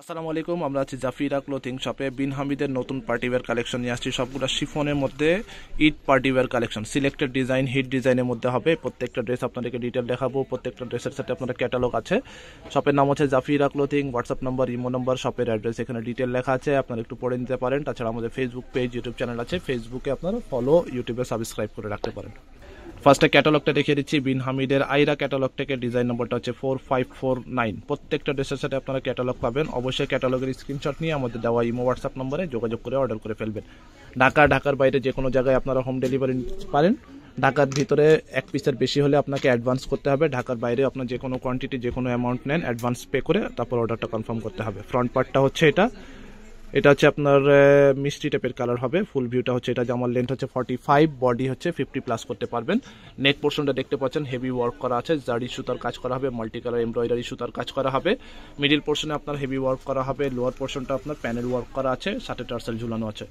আসসালামু আলাইকুম, আমরা আছি জাফিরা ক্লোথিং শপে। বিন হামিদের নতুন পার্টিওয়ার কালেকশন নিয়ে আসছি। সবগুলো শিফনের মধ্যে Eid party wear collection. Selected design, hit ডিজাইনের মধ্যে হবে। প্রত্যেকটা ড্রেস আপনাদেরকে ডিটেল দেখাবো। প্রত্যেকটা ড্রেসের সাথে আপনাদের ক্যাটালগ আছে। শপের নাম হচ্ছে Zafira clothing, WhatsApp number, imo number, শপের অ্যাড্রেস এখানে ডিটেল লেখা আছে। আপনারা একটু পড়ে নিতে পারেন। তাছাড়া আমাদের ফেসবুক পেজ ইউটিউব চ্যানেল আছে। ফেসবুকে আপনারা ফলো ইউটিউবে সাবস্ক্রাইব করে রাখতে পারেন। ফার্স্টে ক্যাটালগটা দেখিয়ে দিচ্ছি, বিন হামিদের আইরা ক্যাটালগ থেকে ডিজাইন নম্বরটা হচ্ছে ফোর ফাইভ ফোর নাইন প্রত্যেকটা ড্রেসের সাথে আপনারা ক্যাটালগ পাবেন। অবশ্যই ক্যাটালগের স্ক্রিনশট নিয়ে আমাদের দেওয়া ইমো হোয়াটসঅ্যাপ নম্বরে যোগাযোগ করে অর্ডার করে ফেলবেন। ঢাকা, ঢাকার বাইরে যে কোনো জায়গায় আপনারা হোম ডেলিভারি পারেন। ঢাকার ভিতরে এক পিসের বেশি হলে আপনাকে অ্যাডভান্স করতে হবে। ঢাকার বাইরে আপনার যে কোনো কোয়ান্টিটি যে কোনো অ্যামাউন্ট নেন অ্যাডভান্স পে করে তারপর অর্ডারটা কনফার্ম করতে হবে। ফ্রন্ট পার্টটা হচ্ছে এটা। এটা হচ্ছে আপনার মিষ্টি টাইপের কালার হবে। ফুল ভিউটা হচ্ছে এটা জামার লেন্থ হচ্ছে ফর্টি ফাইভ বডি হচ্ছে ফিফটি প্লাস করতে পারবেন। নেক পোর্শনটা দেখতে পাচ্ছেন হেভি ওয়ার্ক করা আছে জারি সুতার কাজ করা হবে মাল্টি কালার এমব্রয়ডারি সুতার কাজ করা হবে। মিডিল পোর্শনে আপনার হেভি ওয়ার্ক করা হবে লোয়ার পোর্শনটা আপনার প্যানেল ওয়ার্ক করা আছে, সাথে টার্সেল ঝুলানো আছে।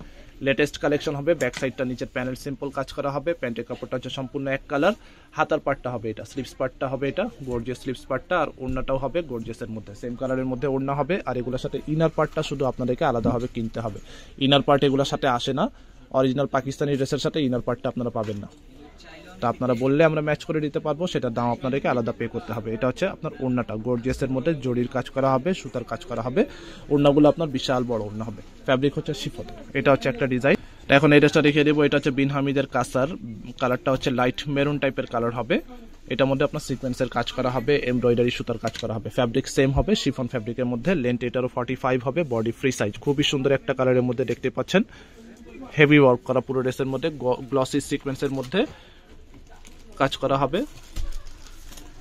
লেটেস্ট কালেকশন হবে ব্যাক সাইডটা নিচের প্যানেল সিম্পল কাজ করা হবে প্যান্টের কাপড়টা হচ্ছে সম্পূর্ণ এক কালার হাতার পার্টটা হবে এটা স্লিপস পার্টটা হবে এটা গর্জিয়াস স্লিপস পার্টটা আর ওড়নাটাও হবে গর্জিয়াসের মধ্যে সেম কালারের মধ্যে ওড়না হবে। আর এগুলোর সাথে ইনার পার্টটা শুধু আপনাদেরকে আলাদাভাবে কিনতে হবে। ইনার পার্ট এগুলোর সাথে আসে না। অরিজিনাল পাকিস্তানি ড্রেসের সাথে ইনার পার্টটা আপনারা পাবেন না। তা আপনারা বললে আমরা ম্যাচ করে দিতে পারব, সেটার দাম আপনাদেরকে আলাদা পে করতে হবে। এটা হচ্ছে আপনার ওড়নাটা। গোর্জিয়াসের মধ্যে জরির কাজ করা হবে, সুতার কাজ করা হবে। ওড়নাগুলো আপনার বিশাল বড় ওড়না হবে। ফ্যাব্রিক হচ্ছে শিফত এটা হচ্ছে একটা ডিজাইন এখন এই ড্রেসটা দেখিয়ে দেবো। এটা হচ্ছে বিন হামিদের কাসার। কালারটা হচ্ছে লাইট মেরুন টাইপের কালার হবে। এটার মধ্যে আপনার সিকোয়েন্সের কাজ করা হবে, এমব্রয়ডারি সুতার কাজ করা হবে। ফ্যাব্রিক সেম হবে, শিফন ফ্যাব্রিকের মধ্যে। লেন্থ এটারও ফর্টি ফাইভ হবে, বডি ফ্রি সাইজ। খুবই সুন্দর একটা কালারের মধ্যে দেখতে পাচ্ছেন। হেভি ওয়ার্ক করা পুরো ড্রেসের মধ্যে গ্লসি সিকোয়েন্সের মধ্যে কাজ করা হবে।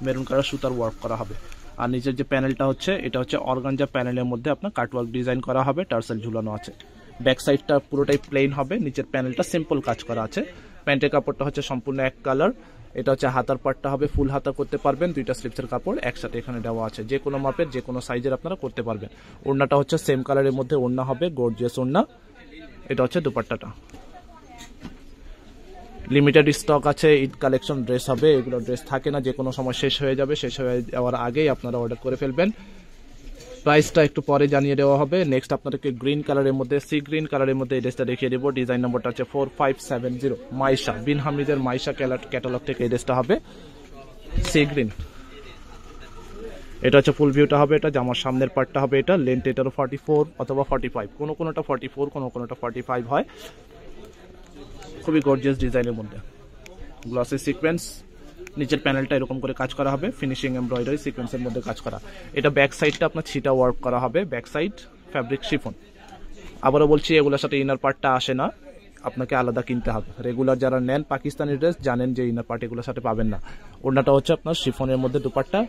মেরুন কালার সুতার ওয়ার্ক করা হবে। আর নিচের যে প্যানেলটা হচ্ছে, এটা হচ্ছে অর্গানজা প্যানেলের মধ্যে আপনার কাটওয়ার্ক ডিজাইন করা হবে। টার্সেল ঝুলানো আছে। ব্যাক সাইডটা পুরোটাই প্লেন হবে, নিচের প্যানেলটা সিম্পল কাজ করা আছে। প্যান্টের কাপড়টা হচ্ছে সম্পূর্ণ এক কালার এটা হচ্ছে হাতার পাটটা হবে ফুল হাতা করতে পারবেন, দুইটা স্লিপসের কাপড় একসাথে এখানে দেওয়া আছে। যে কোনো মাপের, যে কোনো সাইজের আপনারা করতে পারবেন। ওড়নাটা হচ্ছে সেম কালারের মধ্যে ওড়না হবে গর্জিয়াস ওড়না। এটা হচ্ছে দুপাট্টাটা। লিমিটেড স্টক আছে, ঈদ কালেকশন ড্রেস হবে, এগুলো ড্রেস থাকে না, যে কোনো সময় শেষ হয়ে যাবে, শেষ হয়ে যাওয়ার আগেই আপনারা অর্ডার করে ফেলবেন। প্রাইসটা একটু পরে জানিয়ে দেওয়া হবে। নেক্সট আপনাদেরকে গ্রিন কালারের মধ্যে সি গ্রিন কালারের মধ্যে এই ড্রেসটা দেখিয়ে দেবো। ডিজাইন নম্বরটা হচ্ছে four five seven zero Maisha, Bin হামিদের মাইশা ক্যাটালগ থেকে এই ড্রেসটা হবে। সি গ্রিন এটা হচ্ছে ফুল ভিউটা হবে, এটা জামার সামনের পার্টটা হবে এটা। লেন্থ এটারও ফর্টি ফোর অথবা ফর্টি ফাইভ কোনো কোনোটা ফর্টি ফোর কোনো কোনোটা ফর্টি ফাইভ হয়। খুবই গর্জিয়াস ডিজাইনের মধ্যে। গ্লসি সিকোয়েন্স নিচের প্যানেলটা এরকম করে কাজ করা হবে ফিনিশিং এমব্রয়ডারি সিকোয়েন্সের মধ্যে কাজ করা। এটা ব্যাক সাইডটা আপনার ছিটা ওয়ার্ক করা হবে ব্যাক সাইড ফ্যাব্রিক শিফন আবারও বলছি, এগুলোর সাথে ইনার পার্টটা আসে না, আপনাকে আলাদা কিনতে হবে। রেগুলার যারা নেন পাকিস্তানি ড্রেস জানেন যে ইনার পার্ট এগুলোর সাথে পাবেন না। ওড়নাটা হচ্ছে আপনার শিফনের মধ্যে দুপাট্টা।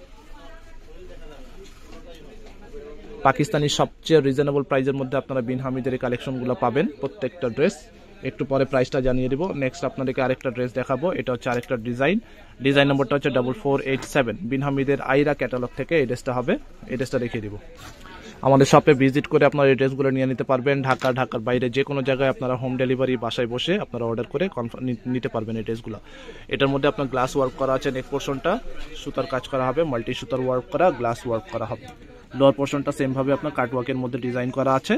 পাকিস্তানি সবচেয়ে রিজনেবল প্রাইজের মধ্যে আপনারা বিন হামিদের এই কালেকশনগুলো পাবেন, প্রত্যেকটা ড্রেস একটু পরে প্রাইসটা জানিয়ে দিব। নেক্সট আপনাদেরকে আরেকটা ড্রেস দেখাবো। এটা হচ্ছে আরেকটা ডিজাইন ডিজাইন নম্বরটা হচ্ছে ডাবল ফোর এইট সেভেন বিনহামিদের আইরা ক্যাটালগ থেকে এই ড্রেসটা হবে। এই ড্রেসটা দেখিয়ে দিব। আমাদের শপে ভিজিট করে আপনারা এই ড্রেসগুলো নিয়ে নিতে পারবেন। ঢাকা, ঢাকার বাইরে যে কোনো জায়গায় আপনারা হোম ডেলিভারি বাসায় বসে আপনারা অর্ডার করে কনফার্ম নিতে পারবেন এই ড্রেসগুলো এটার মধ্যে আপনার গ্লাস ওয়ার্ক করা আছে নেক পোর্শনটা সুতার কাজ করা হবে মাল্টি সুতার ওয়ার্ক করা গ্লাস ওয়ার্ক করা হবে। লোয়ার পোর্শনটা সেম ভাবে আপনার কাটওয়ার্কের মধ্যে ডিজাইন করা আছে।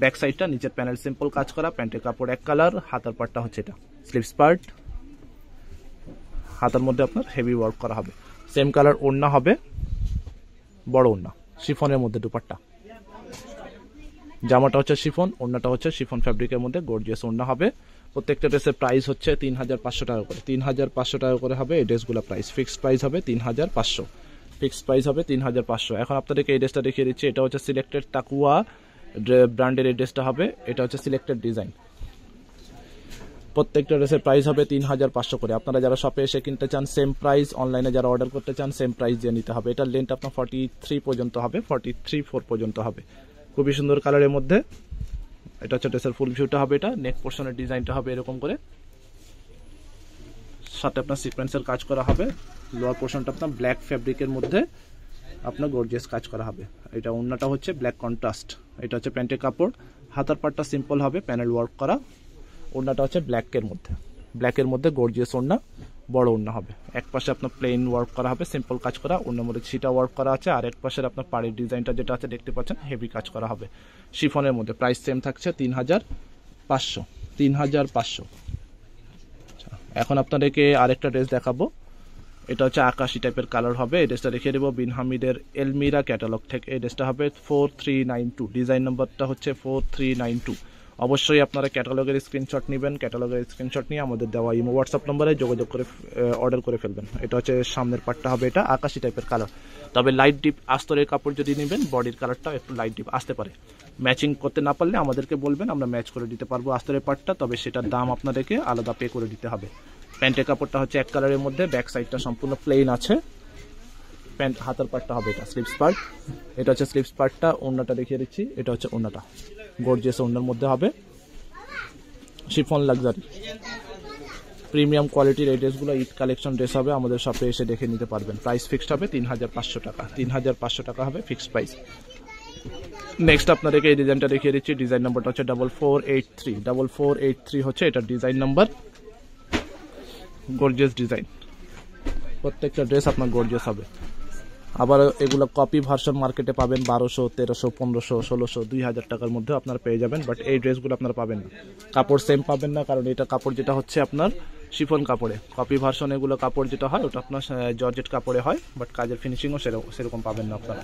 ব্যাক সাইডটা, নিচের প্যানেল সিম্পল কাজ করা, প্যান্টের কাপড় এক কালার, হাতার পার্টটা হচ্ছে এটা। স্লিপস পার্ট, হাতার মধ্যে আপনার হেভি ওয়ার্ক করা হবে। সেম কালার ওড়না হবে, বড় ওড়না, শিফনের মধ্যে দুপাট্টা। জামাটা হচ্ছে শিফন, ওড়নাটা হচ্ছে শিফন ফ্যাব্রিকের মধ্যে গর্জিয়াস ওড়না হবে। প্রত্যেকটা ড্রেসের প্রাইস হচ্ছে তিন হাজার পাঁচশো টাকা করে। তিন হাজার পাঁচশো টাকা করে হবে এই ড্রেসগুলো প্রাইস ফিক্সড প্রাইস হবে তিন হাজার পাঁচশো। ফিক্সড প্রাইস হবে তিন হাজার পাঁচশো। এখন আপনাদেরকে এই ড্রেসটা দেখিয়ে দিচ্ছি। এটা হচ্ছে সিলেক্টেড তাকুয়া ব্র্যান্ডের ড্রেসটা হবে, এটা হচ্ছে সিলেক্টেড ডিজাইন। প্রত্যেকটা ড্রেসের প্রাইস হবে তিন হাজার পাঁচশো করে। আপনারা যারা শপে এসে কিনতে চান সেম প্রাইস অনলাইনে যারা অর্ডার করতে চান সেম প্রাইস দিয়ে নিতে হবে। এটার লেন্থ আপনার ফর্টি থ্রি পর্যন্ত হবে ফর্টি থ্রি ফোর পর্যন্ত হবে। খুবই সুন্দর কালারের মধ্যে। এটা হচ্ছে ড্রেসের ফুল ভিউটা হবে এটা নেক পোর্শনের ডিজাইনটা হবে এরকম করে। সাথে আপনার সিকোয়েন্সের কাজ করা হবে। লোয়ার পোর্শনটা আপনার ব্ল্যাক ফ্যাব্রিকের মধ্যে। আপনার গর্জিয়াস কাজ করা হবে। এটা অন্যটা হচ্ছে ব্ল্যাক কন্ট্রাস্ট এটা হচ্ছে প্যান্টের কাপড়। হাতার পাটটা সিম্পল হবে প্যানেল ওয়ার্ক করা। ওড়নাটা হচ্ছে ব্ল্যাকের মধ্যে। ব্ল্যাকের মধ্যে গর্জিয়াস ওড়না বড় ওড়না হবে। এক পাশে আপনার প্লেন ওয়ার্ক করা হবে সিম্পল কাজ করা। অন্যের মধ্যে ছিটা ওয়ার্ক করা আছে। আর এক পাশের আপনার পাড়ির ডিজাইনটা যেটা আছে দেখতে পাচ্ছেন হেভি কাজ করা হবে। শিফনের মধ্যে প্রাইস সেম থাকছে তিন হাজার পাঁচশো। তিন হাজার পাঁচশো। আচ্ছা, এখন আপনাদেরকে আরেকটা ড্রেস দেখাবো। এটা হচ্ছে আকাশি টাইপের কালার হবে। এই ড্রেসটা রেখে দেবো বিন হামিদের এলমিরা ক্যাটালগ থেকে। এই ড্রেসটা হবে four three nine two design নম্বরটা হচ্ছে ফোর থ্রি নাইন টু অবশ্যই আপনারা ক্যাটালগের স্ক্রিনশট নেবেন। ক্যাটালগের স্ক্রিনশট নিয়ে আমাদের দেওয়া ইমো হোয়াটসঅ্যাপ নম্বরে যোগাযোগ করে অর্ডার করে ফেলবেন। এটা হচ্ছে সামনের পার্টটা হবে এটা, আকাশি টাইপের কালার তবে লাইট ডিপ আস্তরের কাপড় যদি নেবেন বডির কালারটা একটু লাইট ডিপ আসতে পারে। ম্যাচিং করতে না পারলে আমাদেরকে বলবেন, আমরা ম্যাচ করে দিতে পারব আস্তরের পার্টটা তবে সেটার দাম আপনাদেরকে আলাদা পে করে দিতে হবে। প্যান্টের কাপড়টা হচ্ছে এক কালারের মধ্যে ব্যাক সাইডটা সম্পূর্ণ প্লেন আছে। প্যান্ট হাতের পার্টটা হবে এটা স্লিপস পার্ট এটা হচ্ছে স্লিপস পার্টটা ওড়নাটা দেখিয়ে দিচ্ছি, এটা হচ্ছে ওড়নাটা। গর্জিয়াস ওড়নার মধ্যে হবে। শিফন লাক্সারি প্রিমিয়াম কোয়ালিটির এই ড্রেসগুলো ঈদ কালেকশন ড্রেস হবে, আমাদের শপে এসে দেখে নিতে পারবেন। প্রাইস ফিক্সড হবে তিন হাজার পাঁচশো টাকা। তিন হাজার পাঁচশো টাকা হবে ফিক্সড প্রাইস নেক্সট আপনাদেরকে এই ডিজাইনটা দেখিয়ে দিচ্ছি। ডিজাইন নাম্বারটা হচ্ছে double four eight three double four eight three হচ্ছে এটা ডিজাইন নাম্বার গর্জিয়াস ডিজাইন প্রত্যেকটা ড্রেস আপনার গর্জিয়াস হবে। আবার এগুলো কপি ভার্সন মার্কেটে পাবেন বারোশো, তেরোশো, পনেরোশো, ষোলোশো, দুই হাজার টাকার মধ্যে আপনারা পেয়ে যাবেন বাট এই ড্রেসগুলো আপনারা পাবেন না। কাপড় সেম পাবেন না, কারণ এটা কাপড় যেটা হচ্ছে আপনার শিফন কাপড়ে। কপি ভার্সন এগুলো কাপড় যেটা হয়, ওটা আপনার জর্জেট কাপড়ে হয় বাট কাজের ফিনিশিংও সেরকম সেরকম পাবেন না আপনারা।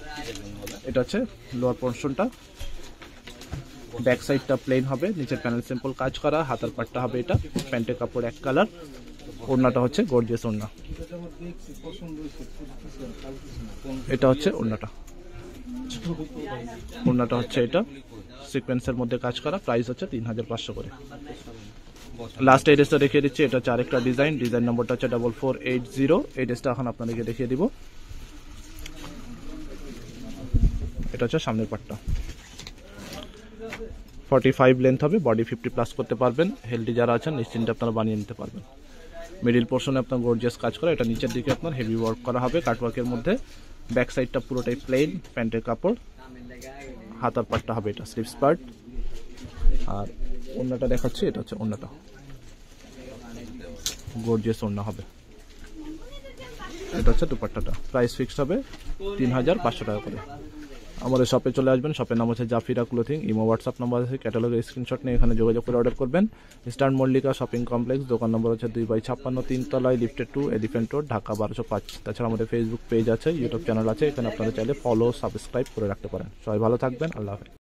এটা হচ্ছে লোয়ার পোর্শনটা ব্যাক সাইডটা প্লেন হবে, নিচের প্যানেল সিম্পল কাজ করা, হাতার পাটটা হবে এটা, প্যান্টের কাপড় এক কালার ওড়নাটা হচ্ছে গর্জিয়াস ওড়না। এটা হচ্ছে ওড়নাটা। ওড়নাটা হচ্ছে এটা। সিকোয়েন্সের মধ্যে কাজ করা। প্রাইস হচ্ছে তিন হাজার পাঁচশো করে। লাস্ট এড্রেসটা ড্রেসটা দেখিয়ে দিচ্ছি। এটা হচ্ছে আরেকটা ডিজাইন ডিজাইন নম্বরটা হচ্ছে ডাবল ফোর এইট জিরো এড্রেসটা এখন আপনাদেরকে দেখিয়ে দিব। এটা হচ্ছে সামনের পাটটা। ফর্টি ফাইভ লেন্থ হবে। বডি ফিফটি প্লাস করতে পারবেন। হেলদি যারা আছেন, নিশ্চিন্তে আপনারা বানিয়ে নিতে পারবেন। মিডিল পোর্শনে আপনার গর্জিয়াস কাজ করা, এটা নিচের দিকে আপনার হেভি ওয়ার্ক করা হবে কাটওয়ার্কের মধ্যে। ব্যাক সাইডটা পুরোটাই প্লেন প্যান্টের কাপড়। হাতার পাটটা হবে এটা স্লিপস পার্ট আর অন্যটা দেখাচ্ছি, এটা হচ্ছে অন্যটা গর্জিয়াস অন্য হবে। এটা হচ্ছে দুপাট্টাটা। প্রাইস ফিক্সড হবে তিন হাজার পাঁচশো টাকা করে। আমাদের শপে চলে আসবেন। শপের নাম হচ্ছে Zafira clothing imo WhatsApp number আছে। ক্যাটালগের স্ক্রিনশট নিয়ে এখানে যোগাযোগ করে অর্ডার করবেন। ইস্টার্ন মল্লিকা শপিং কমপ্লেক্স দোকান নম্বর হচ্ছে দুই বাই ছাপ্পান্ন তিনতলায় লিফটেড টু এলিফেন্ট রোড ঢাকা বারোশো পাঁচ। তাছাড়া আমাদের ফেসবুক পেজ আছে ইউটিউব চ্যানেল আছে। এখানে আপনারা চাইলে ফলো সাবস্ক্রাইব করে রাখতে পারেন। সবাই ভালো থাকবেন। আল্লাহ হাফেজ।